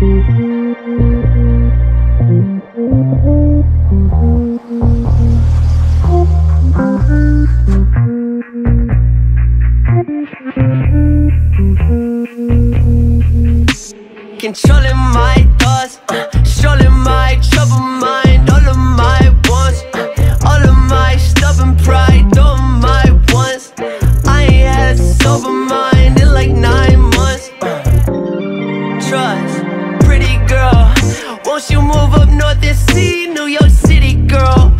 Controlling my thoughts, uh, my troubled mind, all of my wants, uh, all of my stubborn pride, all of my wants. I ain't had a sober mind in like nine months. uh. Trust, girl, won't you move up north and see New York City girl?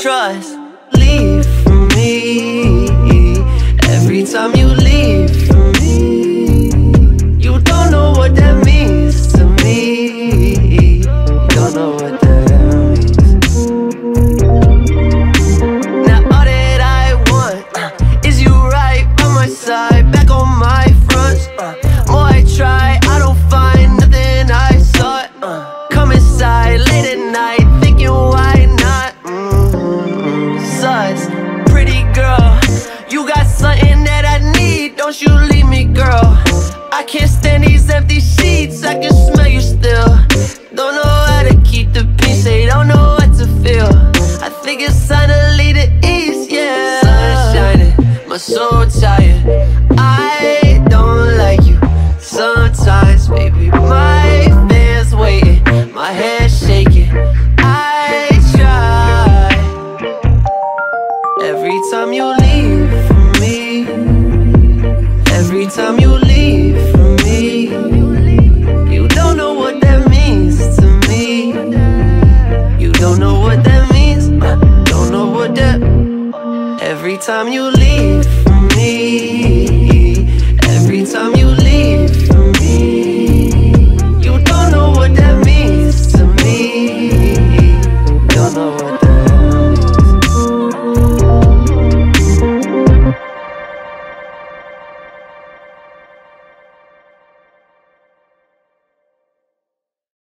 Trust. Leave from me. Every time you leave from me, you don't know what that means to me. Don't know what Don't you leave me, girl. I can't stand these empty sheets. I can smell you still. Don't know how to keep the peace. They don't know what to feel. I think it's time to leave the east, yeah. Sun shining, my soul tired. I don't like you sometimes, baby. My time you leave from me, you don't know what that means to me. You don't know what that means. I don't know what that. Every time you leave